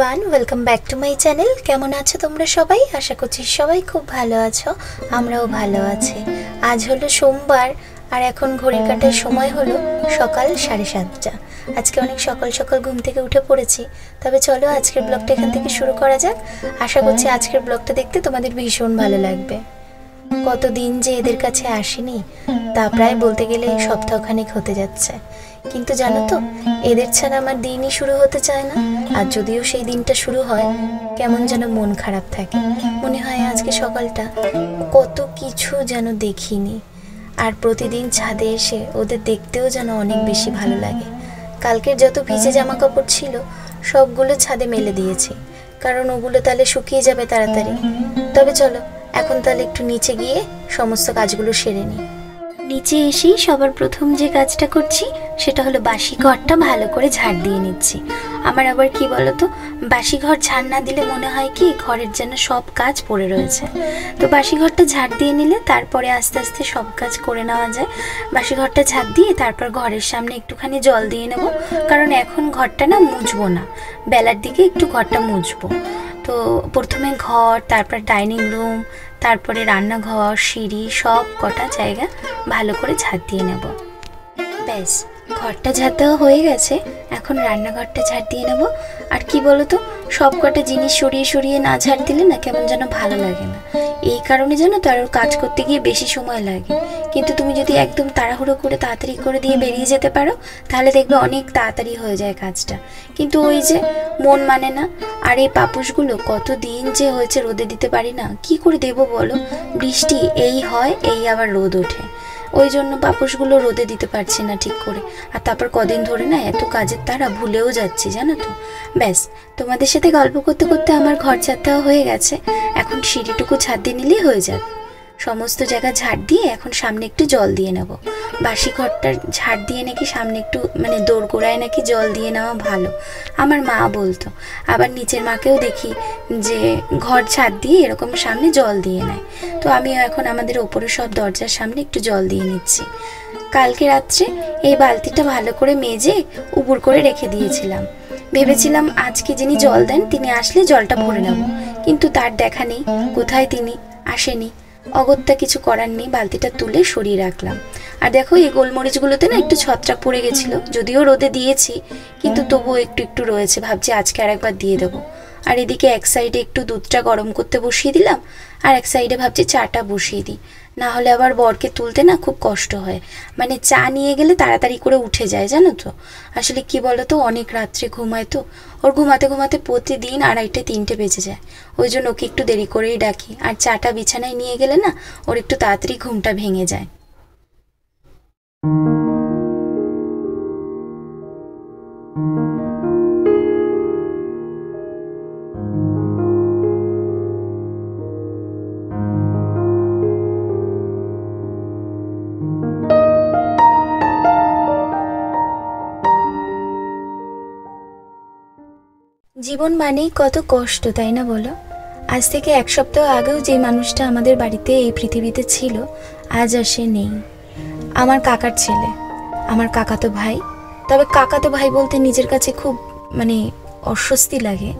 Everyone welcome back to my channel কেমন আছো তোমরা সবাই? আশা করছি সবাই খুব ভালো আছো, আমরাও ভালো আছি। আজ হলো সোমবার, আর এখন ঘড়ির কাটার সময় হলো সকাল সাড়ে সাতটা। আজকে অনেক সকাল সকাল ঘুম থেকে উঠে পড়েছি। তবে চলো আজকের ব্লগটা এখান থেকে শুরু করা যাক। আশা করছি আজকের ব্লগটা দেখতে তোমাদের ভীষণ ভালো লাগবে। কতদিন যে এদের কাছে আসেনি, তা প্রায় বলতে গেলে সপ্তাহখানেক হতে যাচ্ছে। কিন্তু জানো তো, এদের ছাড়া আমার দিনই শুরু হতে চায় না। আর যদিও সেই দিনটা শুরু হয়, কেমন যেন মন খারাপ থাকে। মনে হয় আজকে সকালটা কত কিছু যেন দেখিনি। আর প্রতিদিন ছাদে এসে ওদের দেখতেও যেন অনেক বেশি ভালো লাগে। কালকের যত ভিজে জামা কাপড় ছিল, সবগুলো ছাদে মেলে দিয়েছি। কারণ ওগুলো তাহলে শুকিয়ে যাবে তাড়াতাড়ি। তবে চলো, এখন তাহলে একটু নিচে গিয়ে সমস্ত কাজগুলো সেরে নিই। নিচে এসেই সবার প্রথম যে কাজটা করছি, সেটা হলো বাসি ঘরটা ভালো করে ঝাড় দিয়ে নিচ্ছি। আমার আবার কি বলতো বাসি ঘর ঝাড় না দিলে মনে হয় কি, ঘরের যেন সব কাজ পড়ে রয়েছে। তো বাসি ঘরটা ঝাড় দিয়ে নিলে তারপরে আস্তে আস্তে সব কাজ করে নেওয়া যায়। বাসি ঘরটা ঝাড় দিয়ে তারপর ঘরের সামনে একটুখানি জল দিয়ে নেব, কারণ এখন ঘরটা না মুছবো না। বেলার দিকে একটু ঘরটা মুছবো। তো প্রথমে ঘর, তারপর ডাইনিং রুম, তারপরে রান্নাঘর, সিঁড়ি, সব কটা জায়গা ভালো করে ছাদ দিয়ে নেব। ব্যাস। ঘরটা ঝাড় দেওয়া হয়ে গেছে, এখন রান্নাঘরটা ঝাড় দিয়ে নেব। আর কি বলতো, সব কটা জিনিস সরিয়ে সরিয়ে না ঝাড় দিলে না কেমন যেন ভালো লাগে না। এই কারণে জানো তো আর কাজ করতে গিয়ে বেশি সময় লাগে। কিন্তু তুমি যদি একদম তাড়াহুড়ো করে তাড়াতাড়ি করে দিয়ে বেরিয়ে যেতে পারো, তাহলে দেখবে অনেক তাড়াতাড়ি হয়ে যায় কাজটা। কিন্তু ওই যে মন মানে না, আর এই পাপুসগুলো কত দিন যে হয়েছে রোদে দিতে পারি না, কি করে দেবো বলো? বৃষ্টি এই হয়, এই আবার রোদ ওঠে। ওই জন্য পাপোশগুলো রোদে দিতে পারছি না ঠিক করে। আর তারপর কদিন ধরে না এত কাজের তারা ভুলেও যাচ্ছি, জানো তো? ব্যাস, তোমাদের সাথে গল্প করতে করতে আমার ঘর ছাড় হয়ে গেছে। এখন সিঁড়িটুকু ছাদ দিয়ে নিলেই হয়ে যাবে। সমস্ত জায়গা ঝাড় দিয়ে এখন সামনে একটু জল দিয়ে নেব। বাসি ঘরটার ঝাড় দিয়ে নাকি সামনে একটু মানে দোরগোড়ায় নাকি জল দিয়ে নেওয়া ভালো। আমার মা বলতো। আবার নিচের মাকেও দেখি যে ঘর ছাদ দিয়ে এরকম সামনে জল দিয়ে নেয়। তো আমিও এখন আমাদের ওপরে সব দরজার সামনে একটু জল দিয়ে নিচ্ছি। কালকে রাত্রে এই বালতিটা ভালো করে মেজে উপুর করে রেখে দিয়েছিলাম। ভেবেছিলাম আজকে যিনি জল দেন, তিনি আসলে জলটা ভরে নেব। কিন্তু তার দেখা নেই। কোথায় তিনি? আসেনি। অগত্যা কিছু করার নেই, বালতিটা তুলে সরিয়ে রাখলাম। আর দেখো এই গোলমরিচগুলোতে না একটু ছত্রাক পড়ে গেছিল, যদিও রোদে দিয়েছি, কিন্তু তবুও একটু একটু রয়েছে, ভাবছি আজকে আর একবার দিয়ে দেবো। আর এদিকে এক সাইডে একটু দুধটা গরম করতে বসিয়ে দিলাম, আর এক সাইডে ভাবছি চাটা বসিয়ে দিই। না হলে আবার বরকে তুলতে না খুব কষ্ট হয়। মানে চা নিয়ে গেলে তাড়াতাড়ি করে উঠে যায়, জানো তো? আসলে কি বলো তো অনেক রাত্রে ঘুমায় তো। ওর ঘুমাতে ঘুমাতে প্রতিদিন আড়াইটে তিনটে বেজে যায়। ওই জন্য ওকে একটু দেরি করেই ডাকি। আর চাটা বিছানায় নিয়ে গেলে না, ওর একটু তাড়াতাড়ি ঘুমটা ভেঙে যায়। জীবন মানেই কত কষ্ট, তাই না বলো? আজ থেকে এক সপ্তাহ আগেও যে মানুষটা আমাদের বাড়িতে এই পৃথিবীতে ছিল, আজ আর সে নেই। আমার কাকার ছেলে, আমার কাকাতো ভাই। তবে কাকাতো ভাই বলতে নিজের কাছে খুব মানে অস্বস্তি লাগে।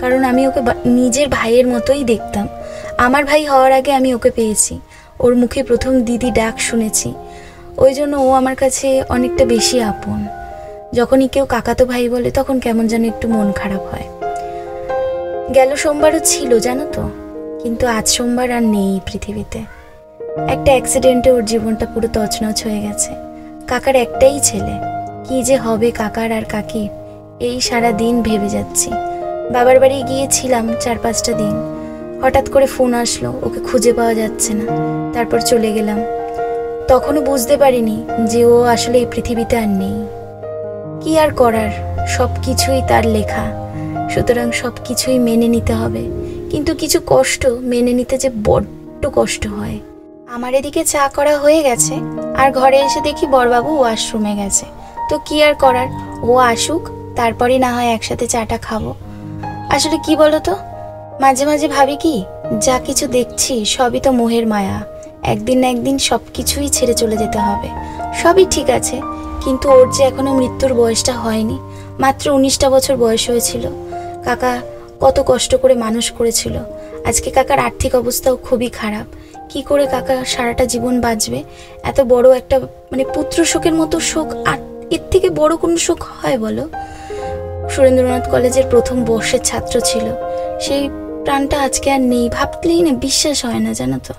কারণ আমি ওকে নিজের ভাইয়ের মতোই দেখতাম। আমার ভাই হওয়ার আগে আমি ওকে পেয়েছি। ওর মুখে প্রথম দিদি ডাক শুনেছি। ওই জন্য ও আমার কাছে অনেকটা বেশি আপন। যখনই কেউ কাকাতো ভাই বলে, তখন কেমন যেন একটু মন খারাপ হয়। গেল সোমবারও ছিল, জানো তো। কিন্তু আজ সোমবার আর নেই পৃথিবীতে। একটা অ্যাক্সিডেন্টে ওর জীবনটা পুরো তছনছ হয়ে গেছে। কাকার একটাই ছেলে। কি যে হবে কাকার আর কাকির, এই সারা দিন ভেবে যাচ্ছি। বাবার বাড়ি গিয়েছিলাম চার পাঁচটা দিন। হঠাৎ করে ফোন আসলো, ওকে খুঁজে পাওয়া যাচ্ছে না। তারপর চলে গেলাম। তখনও বুঝতে পারিনি যে ও আসলে এই পৃথিবীতে আর নেই। কি আর করার সব কিছুই তার লেখা। সুতরাং সব কিছুই মেনে নিতে হবে। কিন্তু কিছু কষ্ট মেনে নিতে যে বড্ড কষ্ট হয়। আমার এদিকে চা করা হয়ে গেছে, আর ঘরে এসে দেখি বরবাবু ওয়াশরুমে গেছে। তো কি আর করার? ও আসুক তারপরে না হয় একসাথে চাটা খাব। আসলে কি বলো তো মাঝে মাঝে ভাবি কি, যা কিছু দেখছি সবই তো মোহের মায়া। একদিন না একদিন সব কিছুই ছেড়ে চলে যেতে হবে। সবই ঠিক আছে, কিন্তু ওর যে এখনও মৃত্যুর বয়সটা হয়নি, মাত্র উনিশটা বছর বয়স হয়েছিল। কাকা, কত কষ্ট করে মানুষ করেছিল। আজকে কাকার আর্থিক অবস্থাও খুবই খারাপ। কি করে কাকা সারাটা জীবন বাঁচবে? এত বড় একটা মানে পুত্র শোকের মতো শোক, আর এর থেকে বড় কোনো শোক হয় বলো? সুরেন্দ্রনাথ কলেজের প্রথম বর্ষের ছাত্র ছিল। সেই প্রাণটা আজকে আর নেই। ভাবলেই না, বিশ্বাস হয় না, জানো তো।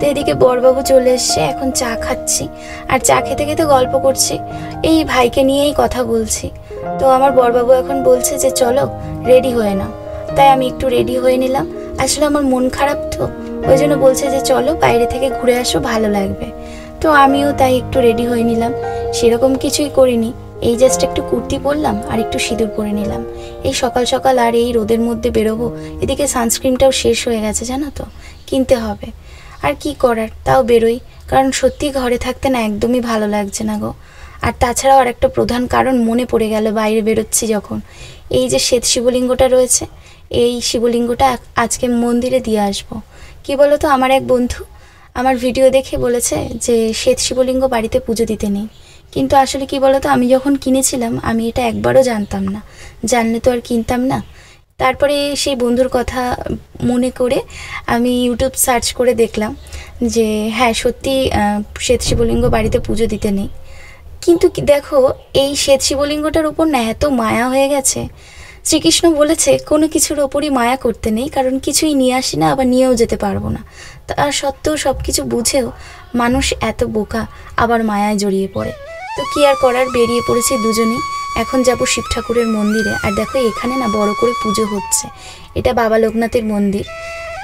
তো এদিকে বরবাবু চলে এসছে, এখন চা খাচ্ছি। আর চা খেতে খেতে গল্প করছি। এই ভাইকে নিয়েই কথা বলছি। তো আমার বরবাবু এখন বলছে যে চলো রেডি হয়ে নাও। তাই আমি একটু রেডি হয়ে নিলাম। আসলে আমার মন খারাপ তো, ওই জন্য বলছে যে চলো, বাইরে থেকে ঘুরে আসো, ভালো লাগবে। তো আমিও তাই একটু রেডি হয়ে নিলাম। সেরকম কিছুই করিনি। এই জাস্ট একটু কুর্তি পরলাম আর একটু সিঁদুর পরে নিলাম। এই সকাল সকাল আর এই রোদের মধ্যে বেরোবো, এদিকে সানস্ক্রিনটাও শেষ হয়ে গেছে, জানো তো? কিনতে হবে। আর কি করার? তাও বেরোই। কারণ সত্যি ঘরে থাকতে না একদমই ভালো লাগছে না গো। আর তাছাড়াও আর একটা প্রধান কারণ মনে পড়ে গেল বাইরে বেরোচ্ছি যখন। এই যে শ্বেত শিবলিঙ্গটা রয়েছে, এই শিবলিঙ্গটা আজকে মন্দিরে দিয়ে আসব। কি বলো তো আমার এক বন্ধু আমার ভিডিও দেখে বলেছে যে শ্বেত শিবলিঙ্গ বাড়িতে পুজো দিতে নেই। কিন্তু আসলে কি বলতো, আমি যখন কিনেছিলাম, আমি এটা একবারও জানতাম না। জানলে তো আর কিনতাম না। তারপরে সেই বন্ধুর কথা মনে করে আমি ইউটিউব সার্চ করে দেখলাম যে হ্যাঁ সত্যি শ্বেত শিবলিঙ্গ বাড়িতে পুজো দিতে নেই। কিন্তু দেখো, এই শ্বেত শিবলিঙ্গটার উপর না এত মায়া হয়ে গেছে। শ্রীকৃষ্ণ বলেছে, কোনো কিছুর ওপরই মায়া করতে নেই, কারণ কিছুই নিয়ে আসি না, আবার নিয়েও যেতে পারব না। তা সত্ত্বেও সব কিছু বুঝেও মানুষ এত বোকা, আবার মায়ায় জড়িয়ে পড়ে। তো কি আর করার, বেরিয়ে পড়েছে দুজনেই। এখন যাব শিব ঠাকুরের মন্দিরে। আর দেখো, এখানে না বড় করে পুজো হচ্ছে। এটা বাবা লোকনাথের মন্দির।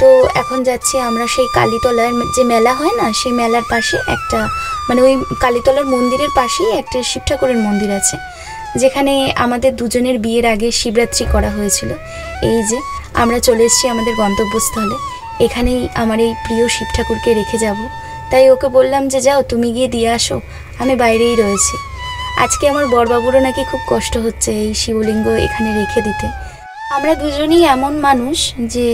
তো এখন যাচ্ছি আমরা সেই কালীতলার যে মেলা হয় না, সেই মেলার পাশে একটা মানে ওই কালীতলার মন্দিরের পাশেই একটা শিব ঠাকুরের মন্দির আছে, যেখানে আমাদের দুজনের বিয়ের আগে শিবরাত্রি করা হয়েছিল। এই যে আমরা চলে এসেছি আমাদের গন্তব্যস্থলে, এখানেই আমার এই প্রিয় শিব ঠাকুরকে রেখে যাব। তাই ওকে বললাম যে, যাও, তুমি গিয়ে দিয়ে আসো, আমি বাইরেই রয়েছি। আজকে আমার বরবাবুরও নাকি খুব কষ্ট হচ্ছে এই শিবলিঙ্গ এখানে রেখে দিতে। আমরা দুজনেই এমন মানুষ যে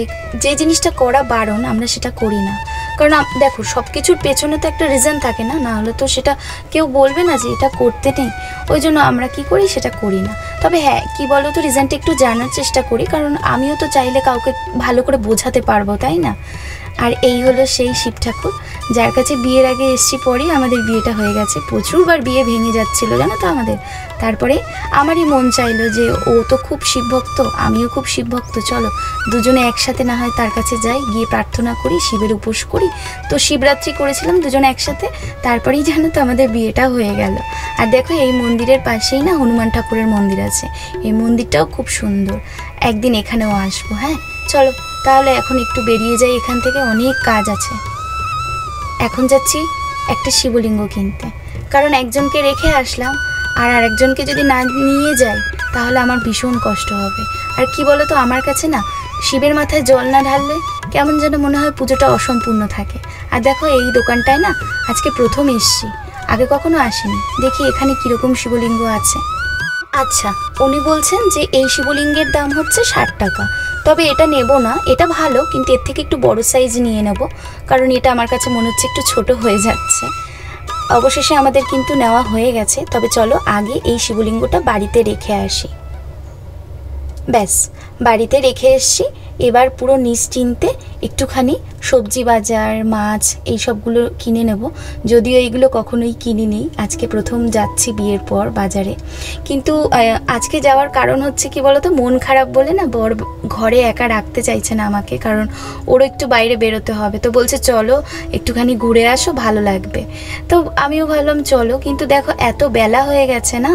যে জিনিসটা করা বারণ, আমরা সেটা করি না। কারণ দেখো সব কিছুর পেছনে তো একটা রিজন থাকে না না হলে তো সেটা কেউ বলবে না যে এটা করতে নেই। ওই জন্য আমরা কি করি, সেটা করি না। তবে হ্যাঁ কি বলো তো রিজনটা একটু জানার চেষ্টা করি, কারণ আমিও তো চাইলে কাউকে ভালো করে বোঝাতে পারব, তাই না? আর এই হলো সেই শিব ঠাকুর, যার কাছে বিয়ের আগে এসছি পরেই আমাদের বিয়েটা হয়ে গেছে। প্রচুরবার বিয়ে ভেঙে যাচ্ছিল, জানো তো আমাদের। তারপরে আমারই মন চাইলো যে ও তো খুব শিবভক্ত আমিও খুব শিবভক্ত চলো দুজনে একসাথে না হয় তার কাছে যাই, গিয়ে প্রার্থনা করি, শিবের উপোস করি। তো শিবরাত্রি করেছিলাম দুজনে একসাথে, তারপরেই জানো তো আমাদের বিয়েটা হয়ে গেল। আর দেখো এই মন্দিরের পাশেই না হনুমান ঠাকুরের মন্দির আছে, এই মন্দিরটাও খুব সুন্দর। একদিন এখানেও আসব হ্যাঁ? চলো। তাহলে এখন একটু বেরিয়ে যাই এখান থেকে, অনেক কাজ আছে। এখন যাচ্ছি একটা শিবলিঙ্গ কিনতে। কারণ একজনকে রেখে আসলাম, আর আরেকজনকে যদি না নিয়ে যাই, তাহলে আমার ভীষণ কষ্ট হবে। আর কি বলো তো আমার কাছে না শিবের মাথায় জল না ঢাললে কেমন যেন মনে হয় পুজোটা অসম্পূর্ণ থাকে। আর দেখো, এই দোকানটায় না আজকে প্রথম এসছি। আগে কখনো আসিনি। দেখি এখানে কীরকম শিবলিঙ্গ আছে। আচ্ছা উনি বলছেন যে এই শিবলিঙ্গের দাম হচ্ছে ষাট টাকা। তবে এটা নেব না, এটা ভালো, কিন্তু এর থেকে একটু বড় সাইজ নিয়ে নেব, কারণ এটা আমার কাছে মনে হচ্ছে একটু ছোট হয়ে যাচ্ছে। অবশেষে আমাদের কিন্তু নেওয়া হয়ে গেছে, তবে চলো আগে এই শিবলিঙ্গটা বাড়িতে রেখে আসি। ব্যাস, বাড়িতে রেখে এসছি, এবার পুরো নিশ্চিন্তে একটুখানি সবজি বাজার, মাছ এই সবগুলো কিনে নেব। যদিও এইগুলো কখনোই কিনি কিনিনি। আজকে প্রথম যাচ্ছি বিয়ের পর বাজারে। কিন্তু আজকে যাওয়ার কারণ হচ্ছে কি বলতো? মন খারাপ বলে না বর ঘরে একা রাখতে চাইছে না আমাকে, কারণ ওরও একটু বাইরে বেরোতে হবে। তো বলছে, চলো, একটুখানি ঘুরে আসো, ভালো লাগবে। তো আমিও ভাবলাম, চলো। কিন্তু দেখো, এত বেলা হয়ে গেছে না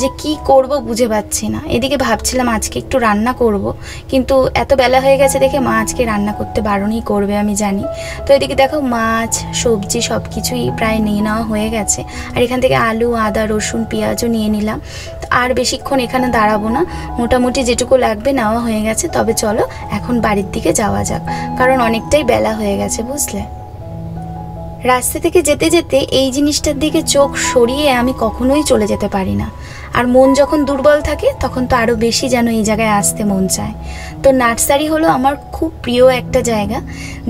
যে কি করব বুঝে পাচ্ছি না। এদিকে ভাবছিলাম, আজকে একটু রান্না করব। কিন্তু এত বেলা হয়ে গেছে দেখে মা আজকে রান্না করতে বারণই করবে আমি জানি। তো এদিকে দেখো মাছ, সবজি সব কিছুই প্রায় নিয়ে নেওয়া হয়ে গেছে। আর এখান থেকে আলু, আদা, রসুন, পেঁয়াজও নিয়ে নিলাম। আর বেশিক্ষণ এখানে দাঁড়াবো না। মোটামুটি যেটুকু লাগবে নেওয়া হয়ে গেছে। তবে চলো এখন বাড়ির দিকে যাওয়া যাক। কারণ অনেকটাই বেলা হয়ে গেছে, বুঝলে? রাস্তা থেকে যেতে যেতে এই জিনিসটার দিকে চোখ সরিয়ে আমি কখনোই চলে যেতে পারি না। আর মন যখন দুর্বল থাকে, তখন তো আরও বেশি যেন এই জায়গায় আসতে মন চায়। তো নার্সারি হলো আমার খুব প্রিয় একটা জায়গা,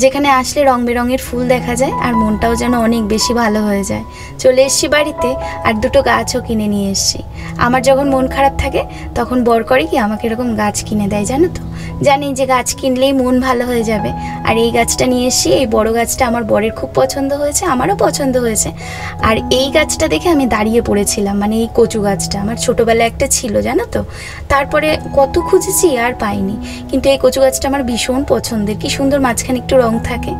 যেখানে আসলে রং বেরঙের ফুল দেখা যায় আর মনটাও যেন অনেক বেশি ভালো হয়ে যায়। চলে এসছি বাড়িতে আর দুটো গাছও কিনে নিয়ে এসছি। আমার যখন মন খারাপ থাকে, তখন বর করে কি আমাকে এরকম গাছ কিনে দেয়, জানো তো? জানি যে গাছ কিনলেই মন ভালো হয়ে যাবে। আর এই গাছটা নিয়ে এসছি এই বড় গাছটা আমার বরের খুব পছন্দ হয়েছে, আমারও পছন্দ হয়েছে। আর এই গাছটা দেখে আমি দাঁড়িয়ে পড়েছিলাম মানে এই কচু গাছটা। আমার ছোটোবেলায় একটা ছিল, জানো তো? তারপরে কত খুঁজেছি আর পাইনি। কিন্তু এই কচু গাছটা আমার ভীষণ পছন্দের। কি সুন্দর মাঝখানে একটু রং থাকে।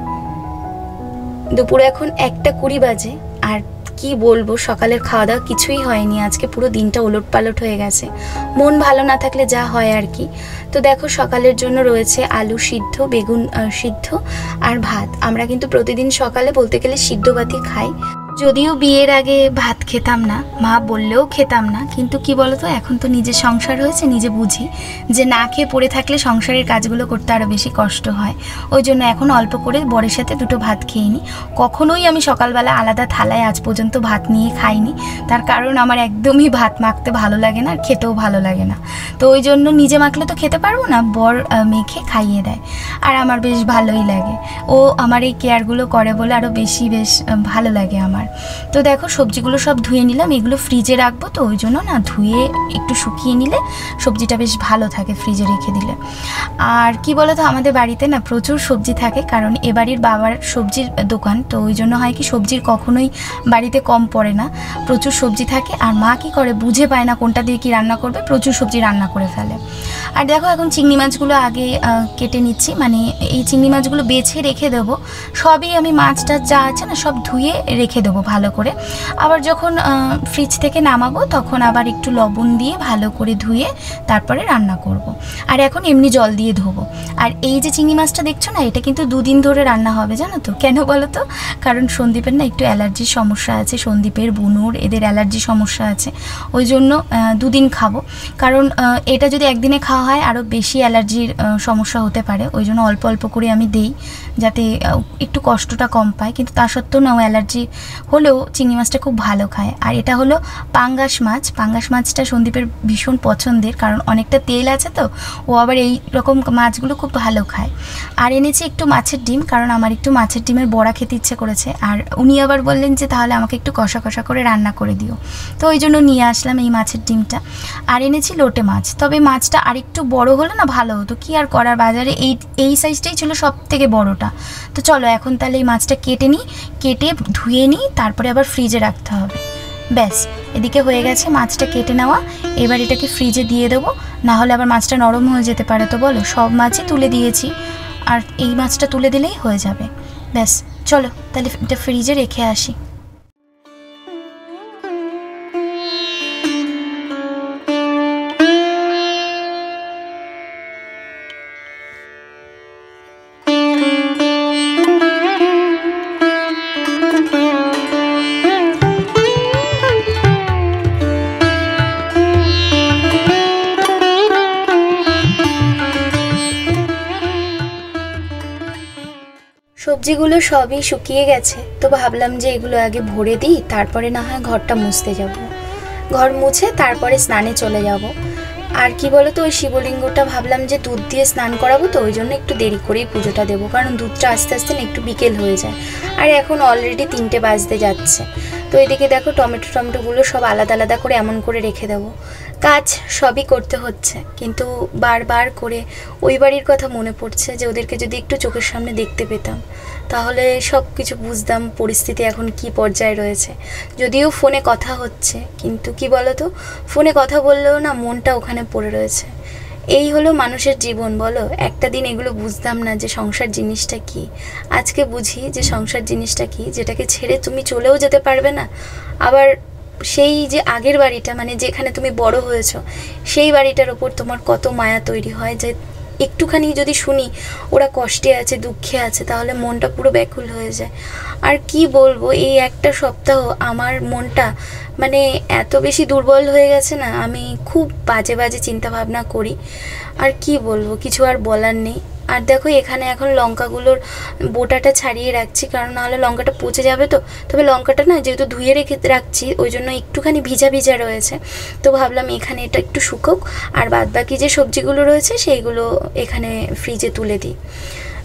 দুপুরে এখন একটা কুড়ি বাজে, আর কি বলব, সকালের খাওয়া দাওয়া কিছুই হয়নি। আজকে পুরো দিনটা ওলট পালট হয়ে গেছে। মন ভালো না থাকলে যা হয় আর কি। তো দেখো, সকালের জন্য রয়েছে আলু সিদ্ধ, বেগুন সিদ্ধ আর ভাত। আমরা কিন্তু প্রতিদিন সকালে বলতে গেলে সিদ্ধ ভাতই খাই। যদিও বিয়ের আগে ভাত খেতাম না, মা বললেও খেতাম না, কিন্তু কি বলতো, এখন তো নিজের সংসার হয়েছে, নিজে বুঝি যে না খেয়ে পড়ে থাকলে সংসারের কাজগুলো করতে আরও বেশি কষ্ট হয়। ওই জন্য এখন অল্প করে বরের সাথে দুটো ভাত খেয়ে নিই কখনোই আমি সকালবেলা আলাদা থালায় আজ পর্যন্ত ভাত নিয়ে খাইনি। তার কারণ আমার একদমই ভাত মাখতে ভালো লাগে না আর খেতেও ভালো লাগে না। তো ওই জন্য নিজে মাখলে তো খেতে পারব না, বর মেখে খাইয়ে দেয়। আর আমার বেশ ভালোই লাগে। ও আমার এই কেয়ারগুলো করে বলে আরও বেশি বেশ ভালো লাগে আমার। তো দেখো, সবজিগুলো সব ধুয়ে নিলাম। এগুলো ফ্রিজে রাখব তো, ওই জন্য না ধুয়ে একটু শুকিয়ে নিলে সবজিটা বেশ ভালো থাকে ফ্রিজে রেখে দিলে। আর কি বলো তো আমাদের বাড়িতে না প্রচুর সবজি থাকে, কারণ এ বাড়ির বাবার সবজির দোকান, তো ওই জন্য হয় কি সবজির কখনোই বাড়িতে কম পড়ে না। প্রচুর সবজি থাকে, আর মা কি করে বুঝে পায় না কোনটা দিয়ে কি রান্না করবে, প্রচুর সবজি রান্না করে ফেলে। আর দেখো, এখন চিংড়ি মাছগুলো আগে কেটে নিচ্ছি মানে এই চিংড়ি মাছগুলো বেছে রেখে দেবো। সবই আমি মাছটা যা আছে না সব ধুয়ে রেখে দেবো। ভালো করে। আবার যখন ফ্রিজ থেকে নামাবো, তখন আবার একটু লবণ দিয়ে ভালো করে ধুয়ে তারপরে রান্না করব। আর এখন এমনি জল দিয়ে ধোবো। আর এই যে চিংড়ি মাছটা দেখছ না, এটা কিন্তু দুদিন ধরে রান্না হবে, জানো তো? কেন বলো তো? কারণ সন্দীপের না একটু অ্যালার্জির সমস্যা আছে, সন্দীপের বুনুর এদের অ্যালার্জি সমস্যা আছে। ওই জন্য দুদিন খাব। কারণ এটা যদি একদিনে খাওয়া হয় আরও বেশি অ্যালার্জির সমস্যা হতে পারে। ওই জন্য অল্প অল্প করে আমি দেই, যাতে একটু কষ্টটা কম পায়। কিন্তু তা সত্ত্বেও না, ও অ্যালার্জি হলেও চিংড়ি মাছটা খুব ভালো খায়। আর এটা হলো পাঙ্গাস মাছ। পাঙ্গাস মাছটা সন্দীপের ভীষণ পছন্দের, কারণ অনেকটা তেল আছে তো, ও আবার এই রকম মাছগুলো খুব ভালো খায়। আর এনেছি একটু মাছের ডিম, কারণ আমার একটু মাছের ডিমের বড়া খেতে ইচ্ছে করেছে। আর উনি আবার বললেন যে, তাহলে আমাকে একটু কষা কষা করে রান্না করে দিও। তো ওই জন্য নিয়ে আসলাম এই মাছের ডিমটা। আর এনেছি লোটে মাছ। তবে মাছটা আরেকটু বড় হলে না ভালো হতো। কি আর করার? বাজারে এই এই সাইজটাই ছিল সব থেকে বড়টা। তো চলো, এখন তাহলে এই মাছটা কেটে নিই। কেটে ধুয়ে নিই তারপরে আবার ফ্রিজে রাখতে হবে। ব্যাস, এদিকে হয়ে গেছে মাছটা কেটে নেওয়া। এবার এটাকে ফ্রিজে দিয়ে দেবো। না হলে আবার মাছটা নরম হয়ে যেতে পারে তো, বলো? সব মাছই তুলে দিয়েছি। আর এই মাছটা তুলে দিলেই হয়ে যাবে। ব্যাস, চলো, তাহলে এটা ফ্রিজে রেখে আসি। সবজিগুলো সবই শুকিয়ে গেছে। তো ভাবলাম যে এগুলো আগে ভরে দিই, তারপরে না হয় ঘরটা মুছতে যাব। ঘর মুছে তারপরে স্নানে চলে যাব। আর কি বলো তো ওই শিবলিঙ্গটা ভাবলাম যে দুধ দিয়ে স্নান করাবো তো, ওই জন্য একটু দেরি করেই পুজোটা দেবো, কারণ দুধটা আস্তে আস্তে না একটু বিকেল হয়ে যায়। আর এখন অলরেডি তিনটে বাজতে যাচ্ছে। তো এদিকে দেখো টমেটো টমেটোগুলো সব আলাদা আলাদা করে এমন করে রেখে দেবো। কাজ সবই করতে হচ্ছে। কিন্তু বারবার করে ওই বাড়ির কথা মনে পড়ছে যে ওদেরকে যদি একটু চোখের সামনে দেখতে পেতাম, তাহলে সব কিছু বুঝতাম পরিস্থিতি এখন কি পর্যায়ে রয়েছে। যদিও ফোনে কথা হচ্ছে, কিন্তু কি বলতো? ফোনে কথা বললেও না মনটা ওখানে পড়ে রয়েছে। এই হলো মানুষের জীবন, বলো? একটা দিন এগুলো বুঝতাম না যে সংসার জিনিসটা কি। আজকে বুঝি যে সংসার জিনিসটা কি, যেটাকে ছেড়ে তুমি চলেও যেতে পারবে না। আবার সেই যে আগের বাড়িটা মানে যেখানে তুমি বড় হয়েছো, সেই বাড়িটার ওপর তোমার কত মায়া তৈরি হয় যে একটুখানি যদি শুনি, ওরা কষ্টে আছে, দুঃখে আছে, তাহলে মনটা পুরো ব্যাকুল হয়ে যায়। আর কি বলব, এই একটা সপ্তাহ আমার মনটা মানে এত বেশি দুর্বল হয়ে গেছে না, আমি খুব বাজে বাজে চিন্তা ভাবনা করি। আর কি বলব, কিছু আর বলার নেই। আর দেখো এখানে এখন লঙ্কাগুলোর বোটাটা ছাড়িয়ে রাখছি, কারণ নাহলে লঙ্কাটা পচে যাবে তো। তবে লঙ্কাটা না যেহেতু ধুয়ে রেখে রাখছি, ওই জন্য একটুখানি ভিজা ভিজা রয়েছে। তো ভাবলাম এখানে এটা একটু শুকোক, আর বাদ বাকি যে সবজিগুলো রয়েছে, সেইগুলো এখানে ফ্রিজে তুলে দিই।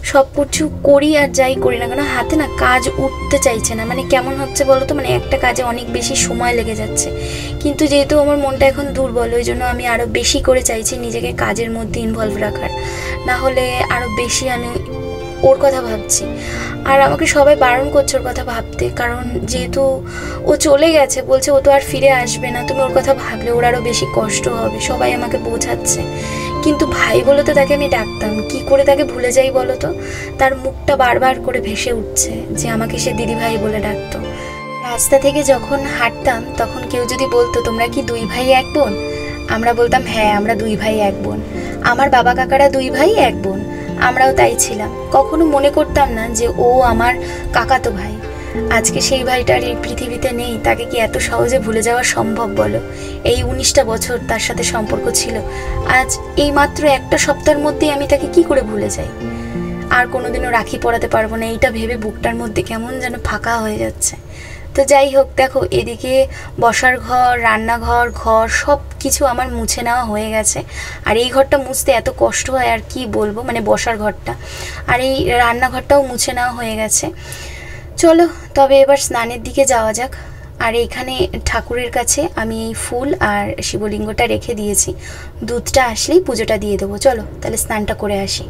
সব কিছু করি আর যাই করি না কেন, হাতে না কাজ উঠতে চাইছে না। মানে কেমন হচ্ছে বলো তো? মানে একটা কাজে অনেক বেশি সময় লেগে যাচ্ছে। কিন্তু যেহেতু আমার মনটা এখন দুর্বল, ওই জন্য আমি আরও বেশি করে চাইছি নিজেকে কাজের মধ্যে ইনভলভ রাখার। না হলে আরও বেশি আমি ওর কথা ভাবছি। আর আমাকে সবাই বারণ করছে ওর কথা ভাবতে, কারণ যেহেতু ও চলে গেছে, বলছে ও তো আর ফিরে আসবে না। তুমি ওর কথা ভাবলে ওর আরও বেশি কষ্ট হবে। সবাই আমাকে বোঝাচ্ছে। কিন্তু ভাই বলে তো তাকে আমি ডাকতাম। কি করে তাকে ভুলে যাই বলো তো? তার মুখটা বারবার করে ভেসে উঠছে যে আমাকে সে দিদি ভাই বলে ডাকতো। রাস্তা থেকে যখন হাঁটতাম, তখন কেউ যদি বলতো, তোমরা কি দুই ভাই এক বোন? আমরা বলতাম হ্যাঁ আমরা দুই ভাই এক বোন। আমার বাবা কাকারা দুই ভাই এক বোন। আমরাও তাই ছিলাম। কখনো মনে করতাম না যে ও আমার কাকাতো ভাই। আজকে সেই ভাইটার এই পৃথিবীতে নেই, তাকে কি এত সহজে ভুলে যাওয়া সম্ভব বলো? এই উনিশটা বছর তার সাথে সম্পর্ক ছিল। আজ এই মাত্র একটা সপ্তাহের মধ্যেই আমি তাকে কি করে ভুলে যাই? আর কোনোদিনও রাখি পড়াতে পারব না, এইটা ভেবে বুকটার মধ্যে কেমন যেন ফাঁকা হয়ে যাচ্ছে। তো যাই হোক, দেখো, এদিকে বসার ঘর, রান্নাঘর, ঘর সব কিছু আমার মুছে নেওয়া হয়ে গেছে। আর এই ঘরটা মুছতে এত কষ্ট হয়, আর কি বলব? মানে বসার ঘরটা। আর এই রান্নাঘরটাও মুছে নেওয়া হয়ে গেছে। চলো, তবে এবার স্নানের দিকে যাওয়া যাক। আর এইখানে ঠাকুরের কাছে আমি এই ফুল আর শিবলিঙ্গটা রেখে দিয়েছি। দুধটা আসলেই পুজোটা দিয়ে দেবো। চলো, তাহলে স্নানটা করে আসি।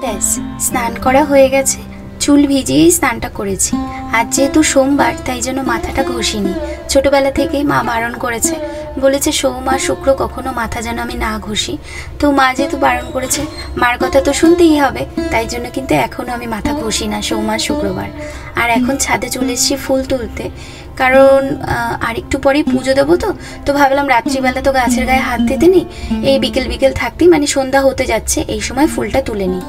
ব্যাস, স্নান করা হয়ে গেছে। চুল ভিজিয়েই স্নানটা করেছি। আর যেহেতু সোমবার, তাই জন্য মাথাটা ঘষিনি। ছোটবেলা থেকেই মা বারণ করেছে বলেছে, সোম, শুক্র, কখনো মাথা যেন আমি না ঘষি। তো মা যেহেতু বারণ করেছে, মার কথা তো শুনতেই হবে। তাই জন্য কিন্তু এখনও আমি মাথা ঘষি না সোম, শুক্রবার। আর এখন ছাদে চলে এসেছি ফুল তুলতে। কারণ আর একটু পরেই পুজো দেবো তো। তো ভাবলাম রাত্রিবেলা তো গাছের গায়ে হাত দিতে নেই। এই বিকেল বিকেল থাকতেই মানে সন্ধ্যা হতে যাচ্ছে, এই সময় ফুলটা তুলে নিই।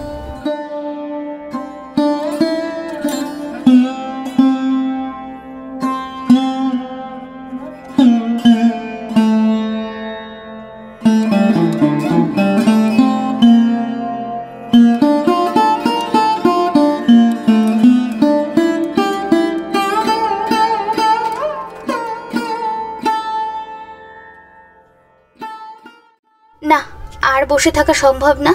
বসে থাকা সম্ভব না।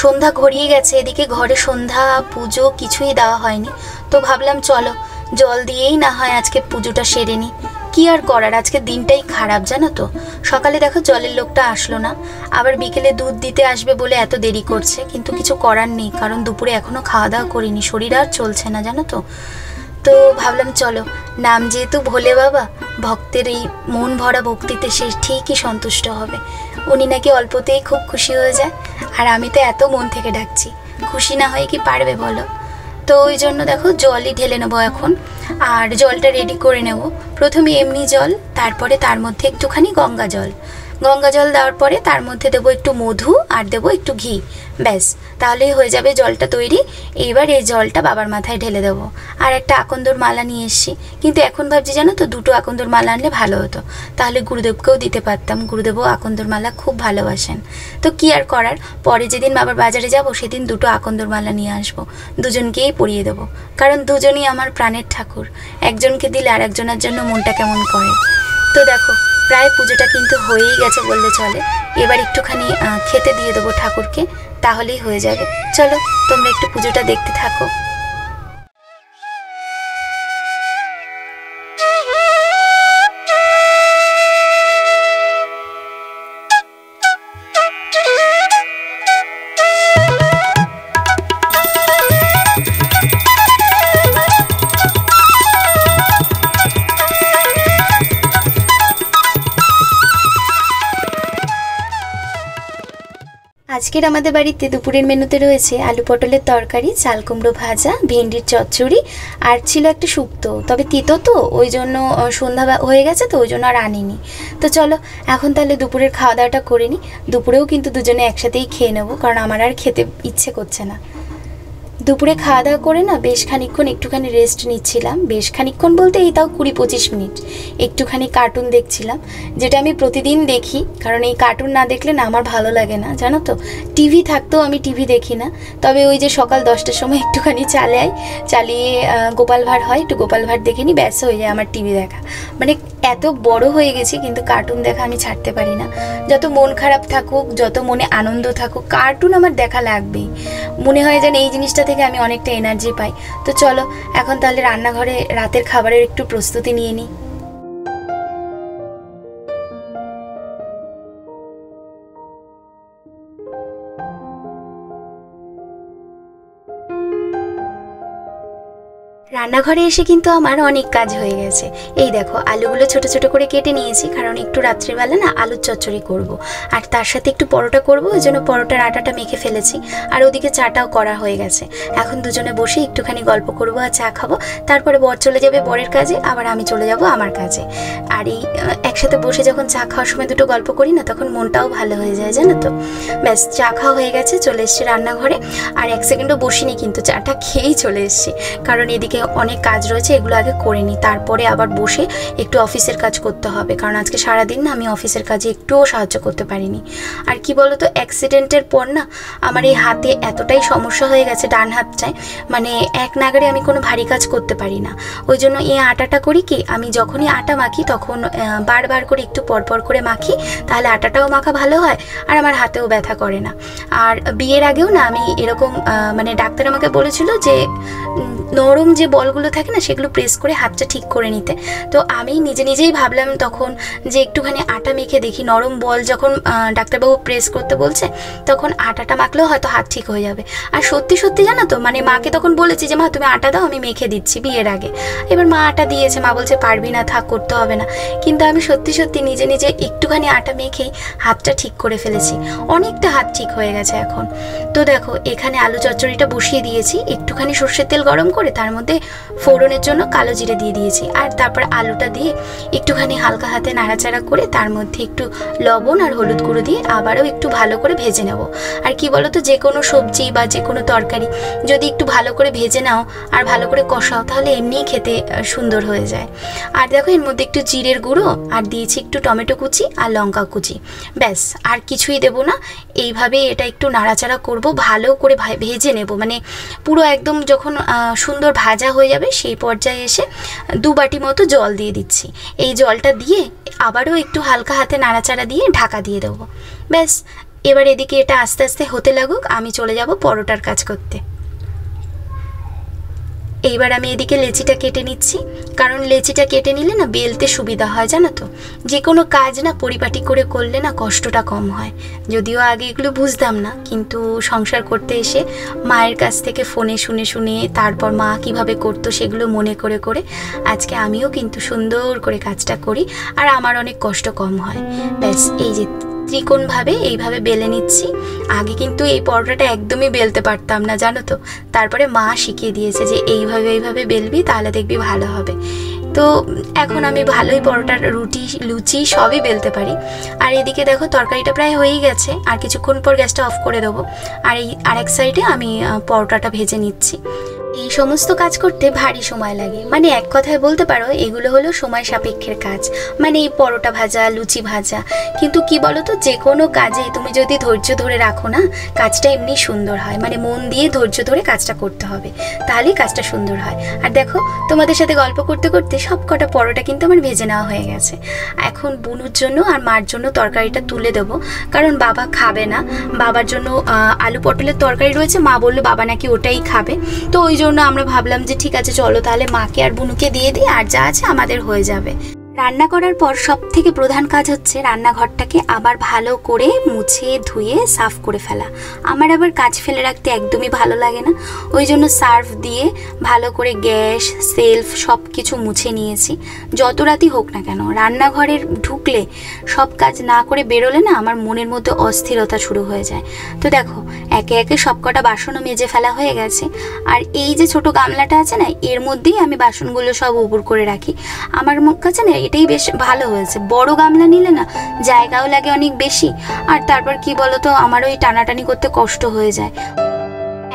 সন্ধ্যা ঘড়িয়ে গেছে, এদিকে ঘরে সন্ধ্যা, পুজো কিছুই দেওয়া হয়নি। তো ভাবলাম, চলো, জল দিয়েই না হয় আজকে পুজোটা সেরে নিই কি আর করার, আজকে দিনটাই খারাপ, জানো তো? সকালে দেখো জলের লোকটা আসলো না। আবার বিকেলে দুধ দিতে আসবে বলে এত দেরি করছে, কিন্তু কিছু করার নেই, কারণ দুপুরে এখনও খাওয়া দাওয়া করিনি। শরীর আর চলছে না, জানো তো? তো ভাবলাম চলো, নাম যেহেতু ভোলে বাবা, ভক্তের এই মন ভরা ভক্তিতে সে ঠিকই সন্তুষ্ট হবে। উনি নাকি অল্পতেই খুব খুশি হয়ে যায়, আর আমি তো এত মন থেকে ডাকছি, খুশি না হয়ে কি পারবে বলো? তো ওই জন্য দেখো জলই ঢেলে নেব এখন, আর জলটা রেডি করে নেব। প্রথমে এমনি জল, তারপরে তার মধ্যে একটুখানি গঙ্গা জল। গঙ্গা জল দেওয়ার পরে তার মধ্যে দেবো একটু মধু আর দেবো একটু ঘি। ব্যাস, তাহলেই হয়ে যাবে জলটা তৈরি। এইবার এই জলটা বাবার মাথায় ঢেলে দেবো। আর একটা আকন্দর মালা নিয়ে এসছি। কিন্তু এখন ভাবছি জানো তো, দুটো আকন্দর মালা আনলে ভালো হতো। তাহলে গুরুদেবকেও দিতে পারতাম। গুরুদেবও আকন্দর মালা খুব ভালোবাসেন। তো কি আর করার? পরে যেদিন বাবার বাজারে যাব, সেদিন দুটো আকন্দর মালা নিয়ে আসব। দুজনকেই পরিয়ে দেবো। কারণ দুজনই আমার প্রাণের ঠাকুর। একজনকে দিলে আর একজনের জন্য মনটা কেমন করে? তো দেখো, প্রায় পুজোটা কিন্তু হয়েই গেছে বললে চলে। এবার একটুখানি খেতে দিয়ে দেবো ঠাকুরকে, তাহলেই হয়ে যাবে। চলো, তোমরা একটু পুজোটা দেখতে থাকো। আজকের আমাদের বাড়িতে দুপুরের মেনুতে রয়েছে আলু পটলের তরকারি, চাল কুমড়ো ভাজা, ভেন্ডির চচ্চড়ি আর ছিল একটা শুক্তো। তবে তিতো তো, ওই জন্য সন্ধ্যা হয়ে গেছে তো, ওই জন্য আর আনিনি। তো চলো, এখন তাহলে দুপুরের খাওয়া দাওয়াটা করে দুপুরেও কিন্তু দুজনে একসাথেই খেয়ে নেব, কারণ আমার আর খেতে ইচ্ছে করছে না। দুপুরে খাওয়া দাওয়া করে না বেশ খানিকক্ষণ একটুখানি রেস্ট নিচ্ছিলাম। বেশ খানিকক্ষণ বলতে এই তাও কুড়ি পঁচিশ মিনিট। একটুখানি কার্টুন দেখছিলাম, যেটা আমি প্রতিদিন দেখি, কারণ এই কার্টুন না দেখলে না আমার ভালো লাগে না, জানো তো? টিভি থাকতেও আমি টিভি দেখি না। তবে ওই যে সকাল দশটার সময় একটুখানি চালাই চালিয়ে গোপাল ভাঁড় হয়, একটু গোপাল ভাঁড় দেখে নিই ব্যস্ত হয়ে যায় আমার টিভি দেখা। মানে এত বড় হয়ে গেছি, কিন্তু কার্টুন দেখা আমি ছাড়তে পারি না। যত মন খারাপ থাকুক, যত মনে আনন্দ থাকুক কার্টুন আমার দেখা লাগবেই। মনে হয় যেন এই জিনিসটা থেকে আমি অনেকটা এনার্জি পাই। তো চলো, এখন তাহলে রান্নাঘরে রাতের খাবারের একটু প্রস্তুতি নিয়ে নিই রান্নাঘরে এসে কিন্তু আমার অনেক কাজ হয়ে গেছে। এই দেখো, আলুগুলো ছোট ছোট করে কেটে নিয়েছি, কারণ একটু রাত্রিবেলা না আলুর চচ্চড়ি করব। আর তার সাথে একটু পরোটা করব, ওই জন্য পরোটার আটাটা মেখে ফেলেছি। আর ওদিকে চাটাও করা হয়ে গেছে। এখন দুজনে বসে একটুখানি গল্প করব আর চা খাব। তারপরে বর চলে যাবে বরের কাজে, আবার আমি চলে যাব আমার কাজে। আর এই একসাথে বসে যখন চা খাওয়ার সময় দুটো গল্প করি না, তখন মনটাও ভালো হয়ে যায়, জানো তো? ব্যাস, চা খাওয়া হয়ে গেছে, চলে এসছি রান্নাঘরে। আর এক সেকেন্ডও বসিনি কিন্তু, চাটা খেয়েই চলে এসছি। কারণ এদিকে অনেক কাজ রয়েছে, এগুলো আগে করে নিই। তারপরে আবার বসে একটু অফিসের কাজ করতে হবে। কারণ আজকে সারাদিন না আমি অফিসের কাজে একটুও সাহায্য করতে পারিনি। আর কি বলতো অ্যাক্সিডেন্টের পর না আমার এই হাতে এতটাই সমস্যা হয়ে গেছে, ডান হাতটায়। মানে এক নাগারে আমি কোনো ভারী কাজ করতে পারি না। ওই জন্য এই আটাটা করি কি, আমি যখনই আটা মাখি তখন বারবার করে একটু পরপর করে মাখি, তাহলে আটাটাও মাখা ভালো হয় আর আমার হাতেও ব্যথা করে না। আর বিয়ের আগেও না আমি এরকম মানে ডাক্তার আমাকে বলেছিল যে নরম যে বলগুলো থাকে না, সেগুলো প্রেস করে হাতটা ঠিক করে নিতে। তো আমি নিজে নিজেই ভাবলাম তখন যে একটুখানি আটা মেখে দেখি। নরম বল যখন ডাক্তারবাবু প্রেস করতে বলছে, তখন আটাটা মাখলেও হয়তো হাত ঠিক হয়ে যাবে। আর সত্যি সত্যি জানো তো মানে মাকে তখন বলেছি যে, মা, তুমি আটা দাও, আমি মেখে দিচ্ছি বিয়ের আগে। এবার মা আটা দিয়েছে, মা বলছে, পারবি না, থাক, করতে হবে না। কিন্তু আমি সত্যি সত্যি নিজে নিজে একটুখানি আটা মেখেই হাতটা ঠিক করে ফেলেছি। অনেকটা হাত ঠিক হয়ে গেছে এখন। তো দেখো, এখানে আলু চচ্চড়িটা বসিয়ে দিয়েছি, একটুখানি সর্ষের তেল গরম করে, তার মধ্যে ফোড়নের জন্য কালো জিরে দিয়ে দিয়েছি। আর তারপর আলুটা দিয়ে একটুখানি হালকা হাতে নাড়াচাড়া করে তার মধ্যে একটু লবণ আর হলুদ গুঁড়ো দিয়ে আবারও একটু ভালো করে ভেজে নেব। আর কি বলো তো যে কোনো সবজি বা যে কোনো তরকারি যদি একটু ভালো করে ভেজে নাও আর ভালো করে কষাও, তাহলে এমনিই খেতে সুন্দর হয়ে যায়। আর দেখো, এর মধ্যে একটু জিরের গুঁড়ো আর দিয়েছি একটু টমেটো কুচি আর লঙ্কা কুচি। ব্যাস, আর কিছুই দেব না। এইভাবে এটা একটু নাড়াচাড়া করব, ভালো করে ভেজে নেব। মানে পুরো একদম যখন সুন্দর ভাজা হয়ে যাবে, সেই পর্যায়ে এসে দু বাটি মতো জল দিয়ে দিচ্ছি। এই জলটা দিয়ে আবারও একটু হালকা হাতে নাড়াচাড়া দিয়ে ঢাকা দিয়ে দেবো। ব্যাস, এবার এদিকে এটা আস্তে আস্তে হতে লাগুক, আমি চলে যাব পরোটার কাজ করতে। এইবার আমি এদিকে লেচিটা কেটে নিচ্ছি। কারণ লেচিটা কেটে নিলে না বেলতে সুবিধা হয়, জানো তো? যে কোনো কাজ না পরিপাটি করে করলে না কষ্টটা কম হয়। যদিও আগে এগুলো বুঝতাম না, কিন্তু সংসার করতে এসে মায়ের কাছ থেকে ফোনে শুনে শুনে তারপর মা কীভাবে করতো সেগুলো মনে করে করে আজকে আমিও কিন্তু সুন্দর করে কাজটা করি আর আমার অনেক কষ্ট কম হয়। ব্যাস, এই যে ত্রিকোণভাবে এইভাবে বেলে নিচ্ছি। আগে কিন্তু এই পরোটাটা একদমই বেলতে পারতাম না, জানো তো। তারপরে মা শিখিয়ে দিয়েছে যে এইভাবে এইভাবে বেলবি, তাহলে দেখবি ভালো হবে। তো এখন আমি ভালোই পরোটার রুটি, লুচি সবই বেলতে পারি। আর এদিকে দেখো, তরকারিটা প্রায় হয়েই গেছে। আর কিছুক্ষণ পর গ্যাসটা অফ করে দেবো। আর এই আরেক সাইডে আমি পরোটাটা ভেজে নিচ্ছি। এই সমস্ত কাজ করতে ভারী সময় লাগে। মানে এক কথায় বলতে পারো, এগুলো হলো সময় সাপেক্ষের কাজ। মানে এই পরোটা ভাজা, লুচি ভাজা। কিন্তু কি বলো তো যে কোনো কাজে তুমি যদি ধৈর্য ধরে রাখো না, কাজটা এমনি সুন্দর হয়। মানে মন দিয়ে ধৈর্য ধরে কাজটা করতে হবে। তাহলেই কাজটা সুন্দর হয়। আর দেখো, তোমাদের সাথে গল্প করতে করতে সব কটা পরোটা কিন্তু আমার ভেজে নেওয়া হয়ে গেছে। এখন বুনুর জন্য আর মার জন্য তরকারিটা তুলে দেবো। কারণ বাবা খাবে না। বাবার জন্য আলু পটলের তরকারি রয়েছে। মা বলল, বাবা নাকি ওটাই খাবে। তো ওই জন্য জন্য আমরা ভাবলাম যে ঠিক আছে, চলো তাহলে মাকে আর বুনুকে দিয়ে দিই, আর যা আছে আমাদের হয়ে যাবে। রান্না করার পর সব থেকে প্রধান কাজ হচ্ছে রান্নাঘরটাকে আবার ভালো করে মুছে, ধুয়ে, সাফ করে ফেলা। আমার আবার কাজ ফেলে রাখতে একদমই ভালো লাগে না। ওই জন্য সার্ফ দিয়ে ভালো করে গ্যাস, সেলফ সব কিছু মুছে নিয়েছি। যত রাতই হোক না কেন, রান্নাঘরের ঢুকলে সব কাজ না করে বেরোলে না আমার মনের মধ্যে অস্থিরতা শুরু হয়ে যায়। তো দেখো, একে একে সব কটা বাসনও মেজে ফেলা হয়ে গেছে। আর এই যে ছোট গামলাটা আছে না, এর মধ্যেই আমি বাসনগুলো সব উপর করে রাখি। আমার কাছে না এটাই বেশ ভালো হয়েছে। বড় গামলা নিলে না জায়গাও লাগে অনেক বেশি। আর তারপর কি বলতো আমার ওই টানাটানি করতে কষ্ট হয়ে যায়।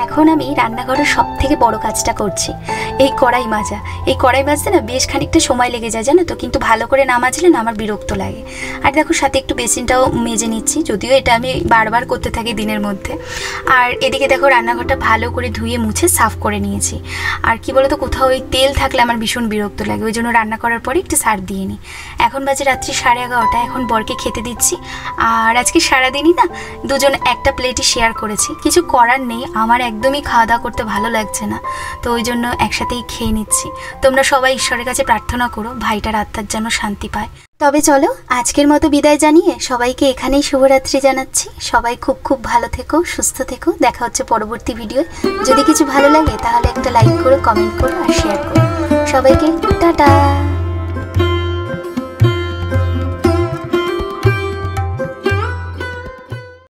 এখন আমি রান্নাঘরের সব থেকে বড় কাজটা করছি। এই কড়াই মাজা। এই কড়াই মাজতে না বেশ খানিকটা সময় লেগে যায় জানো তো, কিন্তু ভালো করে না মাজলে না আমার বিরক্ত লাগে। আর দেখো সাথে একটু বেসিনটাও মেজে নিচ্ছি, যদিও এটা আমি বারবার করতে থাকি দিনের মধ্যে। আর এদিকে দেখো রান্নাঘরটা ভালো করে ধুয়ে মুছে সাফ করে নিয়েছি। আর কি বলতো, কোথাও ওই তেল থাকলে আমার ভীষণ বিরক্ত লাগে, ওই জন্য রান্না করার পরে একটু সার দিয়ে নিই। এখন বাজে রাত্রি সাড়ে এগারোটা, এখন বরকে খেতে দিচ্ছি। আর আজকে সারাদিনই না দুজন একটা প্লেটই শেয়ার করেছি। কিছু করার নেই, আমার একদমই খাওয়া দাওয়া করতে ভালো লাগছে না। তো ওই জন্য একসাথেই খেয়ে নিচ্ছি। তোমরা সবাই ঈশ্বরের কাছে প্রার্থনা করো, ভাইটার আত্মার যেন শান্তি পায়। তবে চলো, আজকের মতো বিদায় জানিয়ে সবাইকে এখানেই শুভরাত্রি জানাচ্ছি। সবাই খুব খুব ভালো থেকো, সুস্থ থেকো। দেখা হচ্ছে পরবর্তী ভিডিও যদি কিছু ভালো লাগে, তাহলে একটা লাইক করো কমেন্ট করো আর শেয়ার করো। সবাইকে টাটা!